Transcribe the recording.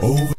over